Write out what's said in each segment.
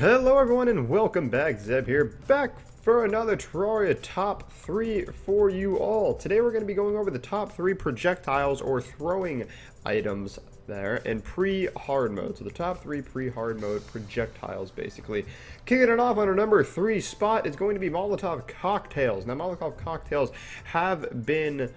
Hello everyone and welcome back, Zeb here, back for another Terraria top 3 for you all. Today we're going to be going over the top 3 projectiles or throwing items there in pre-hard mode. So the top 3 pre-hard mode projectiles basically. Kicking it off on our number 3 spot is going to be Molotov Cocktails. Now Molotov Cocktails have been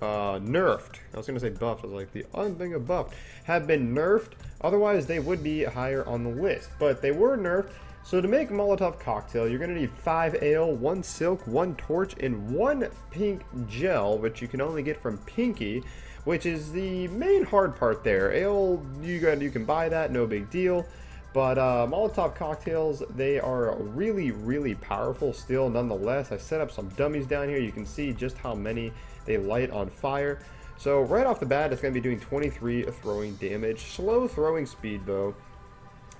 uh, nerfed. I was going to say buffed. I was like, the other thing of buffed have been nerfed. Otherwise, they would be higher on the list. But they were nerfed. So to make Molotov cocktail, you're going to need 5 ale, 1 silk, 1 torch, and 1 pink gel, which you can only get from Pinky, which is the main hard part there. Ale, you, got, you can buy that, no big deal. But uh, Molotov cocktails, they are really, really powerful still nonetheless. I set up some dummies down here. You can see just how many they light on fire. So right off the bat, it's going to be doing 23 throwing damage. Slow throwing speed, though.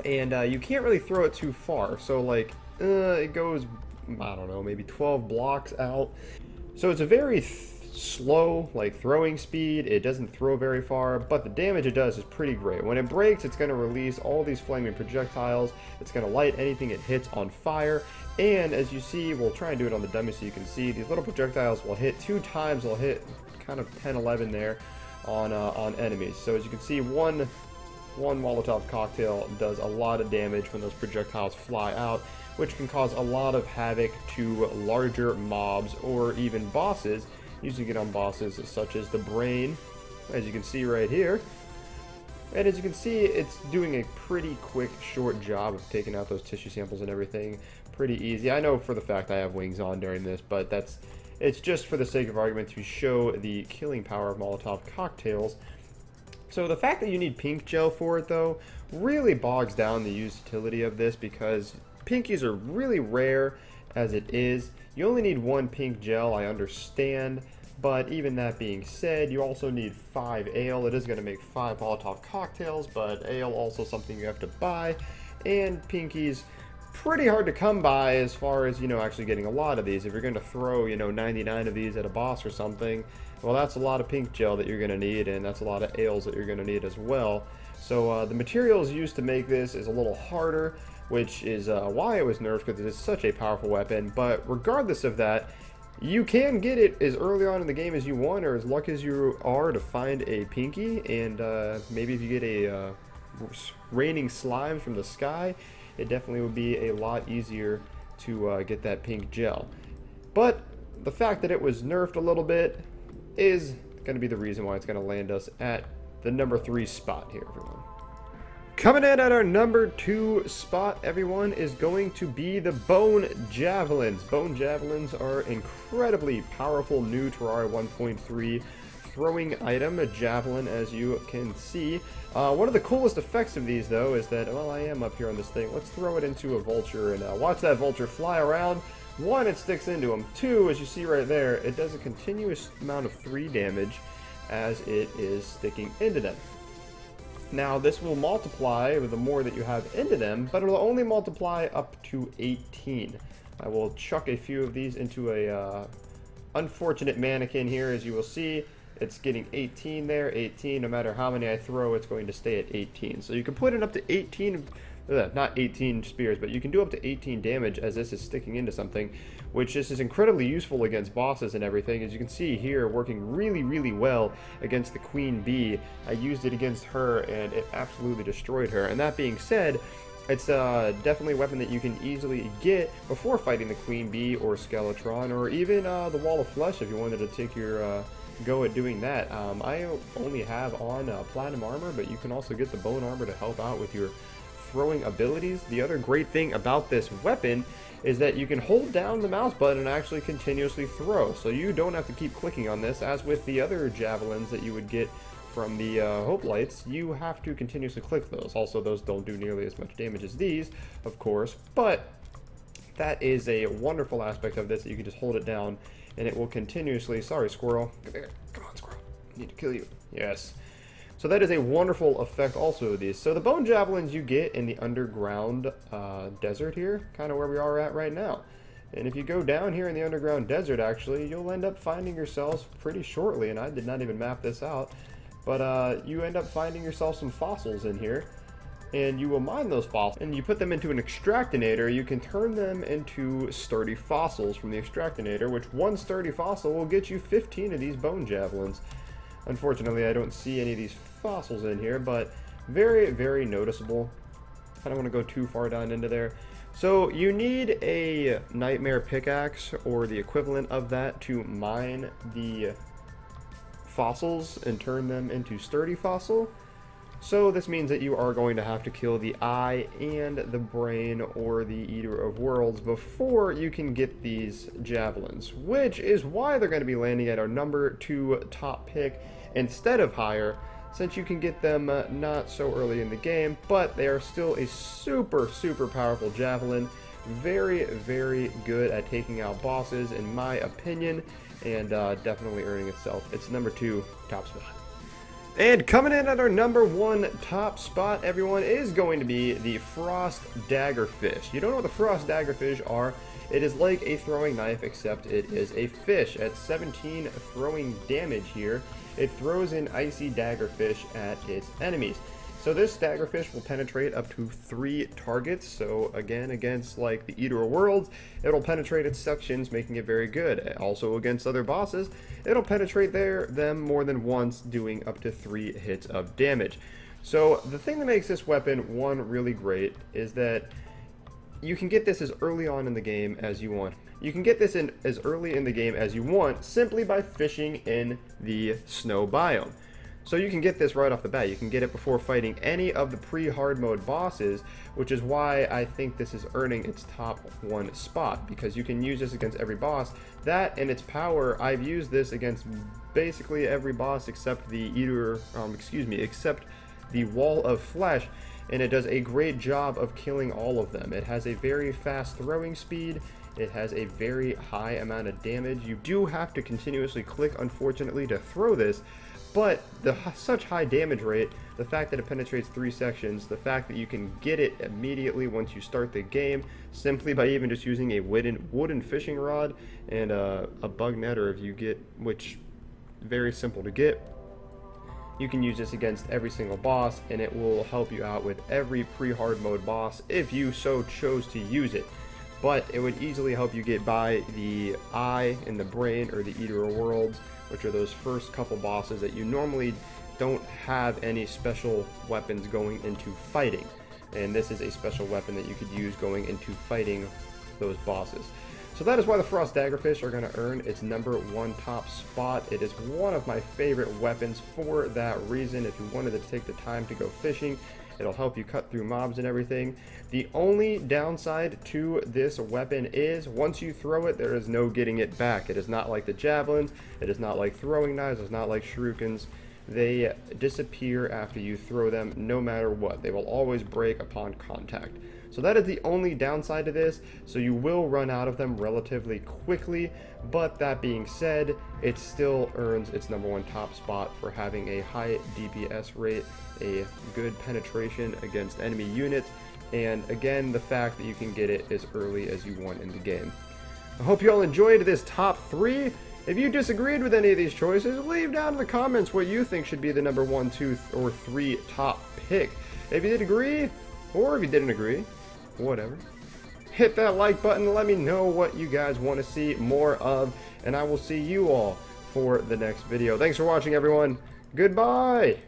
And uh, you can't really throw it too far. So, like, uh, it goes, I don't know, maybe 12 blocks out. So it's a very slow, like, throwing speed. It doesn't throw very far, but the damage it does is pretty great. When it breaks, it's going to release all these flaming projectiles. It's going to light anything it hits on fire. And as you see, we'll try and do it on the dummy so you can see, these little projectiles will hit two times. They'll hit kind of 10, 11 there on, uh, on enemies. So as you can see, one one Molotov cocktail does a lot of damage when those projectiles fly out, which can cause a lot of havoc to larger mobs or even bosses. Using get on bosses such as the Brain, as you can see right here. And as you can see, it's doing a pretty quick, short job of taking out those tissue samples and everything. Pretty easy. I know for the fact I have wings on during this, but that's it's just for the sake of argument to show the killing power of Molotov cocktails. So the fact that you need pink gel for it, though, really bogs down the utility of this because pinkies are really rare as it is. You only need one pink gel, I understand, but even that being said, you also need five ale. It is going to make five Molotov cocktails, but ale also something you have to buy, and pinkies pretty hard to come by as far as, you know, actually getting a lot of these. If you're going to throw, you know, 99 of these at a boss or something, well, that's a lot of pink gel that you're going to need, and that's a lot of ales that you're going to need as well. So uh, the materials used to make this is a little harder, which is uh, why it was nerfed, because it is such a powerful weapon. But regardless of that, you can get it as early on in the game as you want, or as lucky as you are to find a pinky, and uh, maybe if you get a uh, raining slime from the sky, it definitely would be a lot easier to uh, get that pink gel. But the fact that it was nerfed a little bit is going to be the reason why it's going to land us at the number three spot here, everyone. Coming in at our number two spot, everyone, is going to be the Bone Javelins. Bone Javelins are incredibly powerful new Terraria 1.3 throwing item, a javelin, as you can see. Uh, one of the coolest effects of these, though, is that, well, I am up here on this thing. Let's throw it into a vulture and uh, watch that vulture fly around. One, it sticks into him. Two, as you see right there, it does a continuous amount of 3 damage as it is sticking into them. Now, this will multiply with the more that you have into them, but it'll only multiply up to 18. I will chuck a few of these into a uh, unfortunate mannequin here, as you will see. It's getting 18 there, 18. No matter how many I throw, it's going to stay at 18. So you can put it up to 18 not 18 spears, but you can do up to 18 damage as this is sticking into something, which this is incredibly useful against bosses and everything. As you can see here, working really, really well against the Queen Bee. I used it against her, and it absolutely destroyed her. And that being said, it's uh, definitely a weapon that you can easily get before fighting the Queen Bee or Skeletron, or even uh, the Wall of Flesh if you wanted to take your uh, go at doing that. Um, I only have on uh, Platinum Armor, but you can also get the Bone Armor to help out with your throwing abilities. The other great thing about this weapon is that you can hold down the mouse button and actually continuously throw. So you don't have to keep clicking on this, as with the other javelins that you would get from the uh, lights, you have to continuously click those. Also, those don't do nearly as much damage as these, of course, but that is a wonderful aspect of this. You can just hold it down and it will continuously, sorry squirrel, come on squirrel, I need to kill you. Yes. So that is a wonderful effect also of these. So the bone javelins you get in the underground uh, desert here, kind of where we are at right now. And if you go down here in the underground desert, actually, you'll end up finding yourselves pretty shortly, and I did not even map this out, but uh, you end up finding yourself some fossils in here. and you will mine those fossils and you put them into an extractinator you can turn them into sturdy fossils from the extractinator which one sturdy fossil will get you 15 of these bone javelins unfortunately I don't see any of these fossils in here but very very noticeable. I don't want to go too far down into there. So you need a nightmare pickaxe or the equivalent of that to mine the fossils and turn them into sturdy fossil so this means that you are going to have to kill the eye and the brain or the eater of worlds before you can get these javelins, which is why they're going to be landing at our number two top pick instead of higher, since you can get them uh, not so early in the game, but they are still a super, super powerful javelin. Very, very good at taking out bosses, in my opinion, and uh, definitely earning itself. It's number two top spot. And coming in at our number one top spot, everyone, is going to be the Frost Daggerfish. You don't know what the Frost Daggerfish are. It is like a throwing knife, except it is a fish. At 17 throwing damage here, it throws an icy daggerfish at its enemies. So this daggerfish will penetrate up to three targets. So again, against like the Eater of Worlds, it'll penetrate its sections, making it very good. Also against other bosses, it'll penetrate their them more than once, doing up to three hits of damage. So the thing that makes this weapon, one, really great, is that you can get this as early on in the game as you want. You can get this in as early in the game as you want simply by fishing in the snow biome. So you can get this right off the bat. You can get it before fighting any of the pre-hard mode bosses, which is why I think this is earning its top one spot, because you can use this against every boss. That and its power, I've used this against basically every boss except the Eater, um, excuse me, except the Wall of Flesh, and it does a great job of killing all of them. It has a very fast throwing speed, it has a very high amount of damage. You do have to continuously click, unfortunately, to throw this, but the such high damage rate, the fact that it penetrates three sections, the fact that you can get it immediately once you start the game, simply by even just using a wooden wooden fishing rod and a, a bug net, or if you get, which very simple to get, you can use this against every single boss, and it will help you out with every pre-hard mode boss if you so chose to use it but it would easily help you get by the eye and the brain or the eater of worlds which are those first couple bosses that you normally don't have any special weapons going into fighting. And this is a special weapon that you could use going into fighting those bosses. So that is why the Frost Daggerfish are going to earn its number one top spot. It is one of my favorite weapons for that reason. If you wanted to take the time to go fishing, it'll help you cut through mobs and everything. The only downside to this weapon is once you throw it, there is no getting it back. It is not like the javelins. It is not like throwing knives. It's not like shurikens. They disappear after you throw them no matter what. They will always break upon contact. So that is the only downside to this, so you will run out of them relatively quickly, but that being said, it still earns its number one top spot for having a high DPS rate, a good penetration against enemy units, and again, the fact that you can get it as early as you want in the game. I hope you all enjoyed this top three. If you disagreed with any of these choices, leave down in the comments what you think should be the number one, two, or three top pick. If you did agree, or if you didn't agree, whatever. Hit that like button let me know what you guys want to see more of, and I will see you all for the next video. Thanks for watching, everyone. Goodbye!